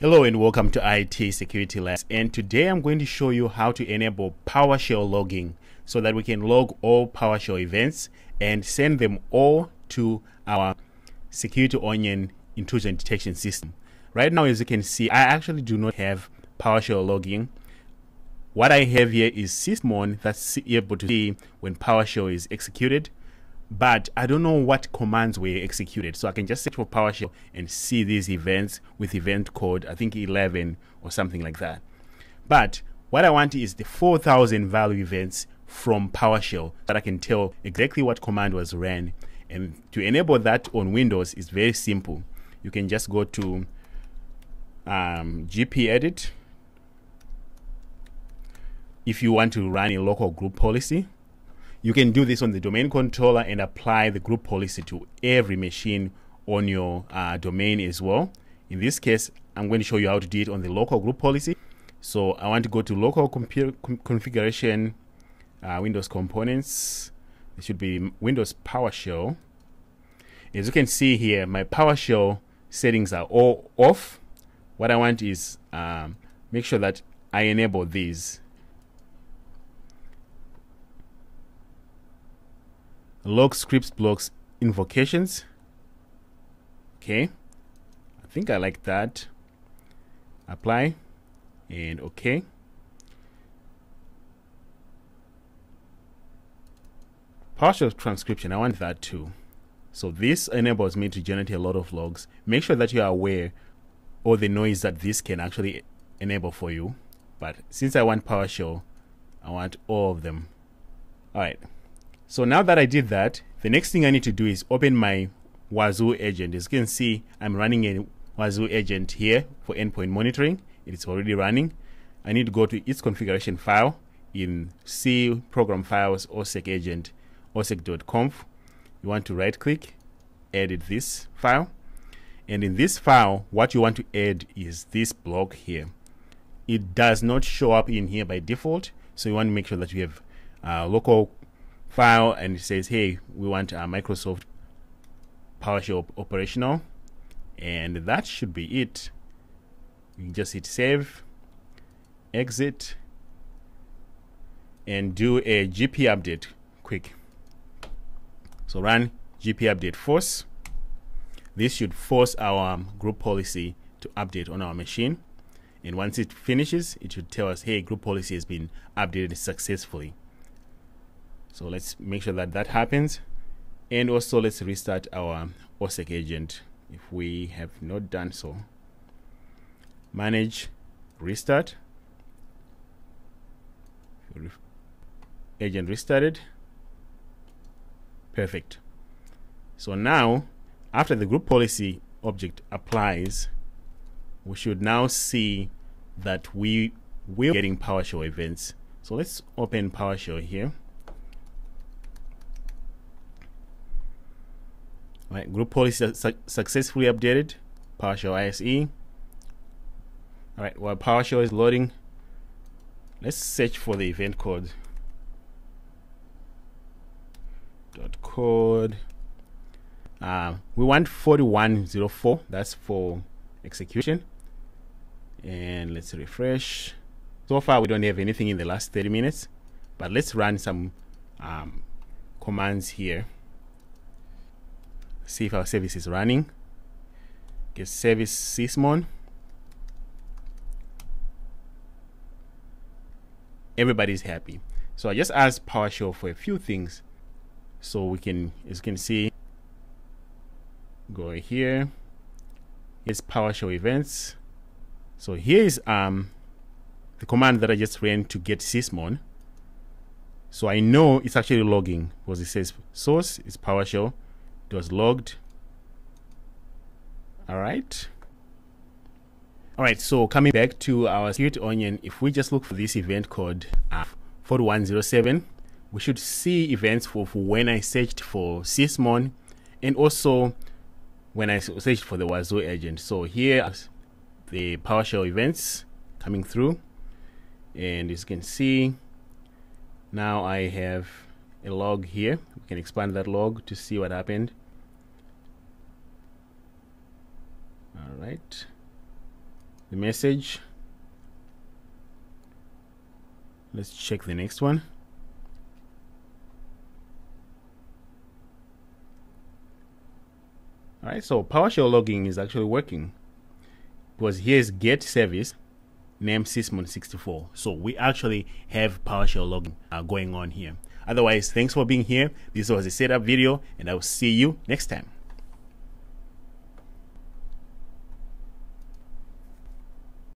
Hello and welcome to IT Security Labs and today I'm going to show you how to enable PowerShell logging so that we can log all PowerShell events and send them all to our Security Onion intrusion detection system. Right now as you can see I actually do not have PowerShell logging. What I have here is Sysmon that's able to see when PowerShell is executed but I don't know what commands were executed. So I can just search for PowerShell and see these events with event code, I think 11 or something like that. But what I want is the 4000 value events from PowerShell that I can tell exactly what command was ran. And to enable that on Windows is very simple. You can just go to um, GP edit. If you want to run a local group policy, you can do this on the domain controller and apply the group policy to every machine on your uh, domain as well. In this case, I'm going to show you how to do it on the local group policy. So I want to go to local com configuration, uh, Windows components. It should be Windows PowerShell. As you can see here, my PowerShell settings are all off. What I want is um, make sure that I enable these log scripts blocks invocations. Okay. I think I like that. Apply and okay. PowerShell transcription I want that too. So this enables me to generate a lot of logs. Make sure that you are aware of the noise that this can actually enable for you. But since I want PowerShell I want all of them. Alright so now that I did that, the next thing I need to do is open my Wazuh agent. As you can see, I'm running a Wazuh agent here for endpoint monitoring. It's already running. I need to go to its configuration file in C program files OSSEC agent ossec.conf. You want to right click, edit this file. And in this file, what you want to add is this block here. It does not show up in here by default. So you want to make sure that you have uh, local file and it says hey we want a Microsoft PowerShell operational. And that should be it. You just hit save exit and do a GP update quick. So run GP update force. This should force our group policy to update on our machine. And once it finishes it should tell us hey group policy has been updated successfully so let's make sure that that happens. And also let's restart our OSSEC agent if we have not done so. Manage, restart. Agent restarted. Perfect. So now, after the group policy object applies, we should now see that we will getting PowerShell events. So let's open PowerShell here. Right, group policy su successfully updated. PowerShell ISE. Alright, while PowerShell is loading, let's search for the event code. Dot code. Uh, we want 4104. That's for execution. And let's refresh. So far, we don't have anything in the last 30 minutes, but let's run some um, commands here see if our service is running. Get service sysmon everybody's happy. So I just asked PowerShell for a few things so we can as you can see go here. Here's PowerShell events. So here's um the command that I just ran to get sysmon so I know it's actually logging because it says source is PowerShell it was logged. All right. All right so coming back to our security onion if we just look for this event code uh, 4107 we should see events for, for when I searched for Sysmon and also when I searched for the Wazuh agent. So here the PowerShell events coming through. And as you can see now I have a log here we can expand that log to see what happened all right the message. Let's check the next one. Alright, so PowerShell logging is actually working. Because here's get service name sysmon64. So we actually have PowerShell logging uh, going on here. Otherwise, thanks for being here. This was a setup video, and I will see you next time.